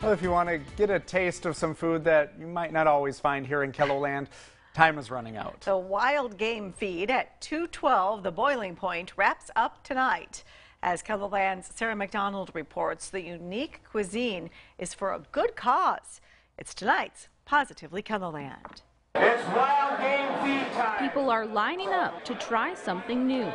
Well, if you want to get a taste of some food that you might not always find here in KELOLAND, time is running out. The wild game feed at 212, the boiling point, wraps up tonight. As KELOLAND's Sarah McDonald reports, the unique cuisine is for a good cause. It's tonight's Positively KELOLAND. It's wild game feed time. People are lining up to try something new.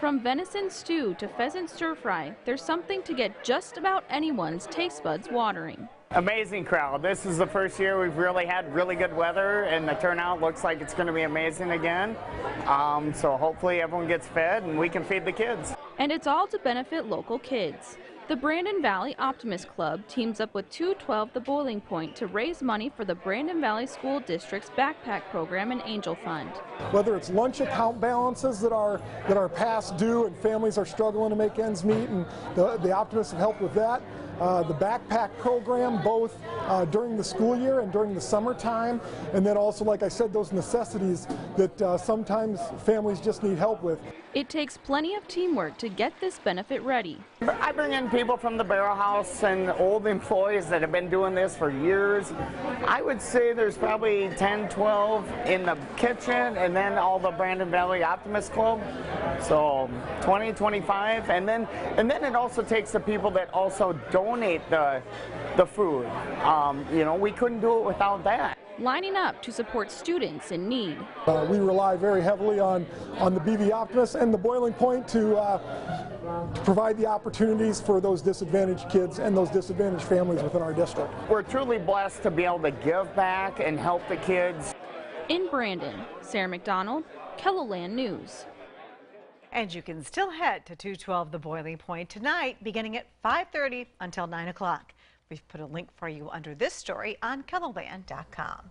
From venison stew to pheasant stir fry, there's something to get just about anyone's taste buds watering. Amazing crowd. This is the first year we've really had really good weather, and the turnout looks like it's going to be amazing again. Um, so hopefully everyone gets fed and we can feed the kids. And it's all to benefit local kids. The Brandon Valley Optimist Club teams up with 212 The Boiling Point to raise money for the Brandon Valley School District's backpack program and Angel Fund. Whether it's lunch account balances that are that are past due and families are struggling to make ends meet, and the, the Optimists have helped with that. Uh, the backpack program, both uh, during the school year and during the summertime, and then also, like I said, those necessities that uh, sometimes families just need help with. It takes plenty of teamwork to get this benefit ready. I bring in people from the barrel house and old employees that have been doing this for years. I would say there's probably 10, 12 in the kitchen and then all the Brandon Valley Optimist Club. So 20, 25 and then and then it also takes the people that also donate the the food. Um, you know, we couldn't do it without that lining up to support students in need. Uh, we rely very heavily on, on the BV Optimist and the Boiling Point to, uh, to provide the opportunities for those disadvantaged kids and those disadvantaged families within our district. We're truly blessed to be able to give back and help the kids. In Brandon, Sarah McDonald, KELOLAND News. And you can still head to 212 The Boiling Point tonight, beginning at 5.30 until 9 o'clock. We've put a link for you under this story on KELOLAND.com.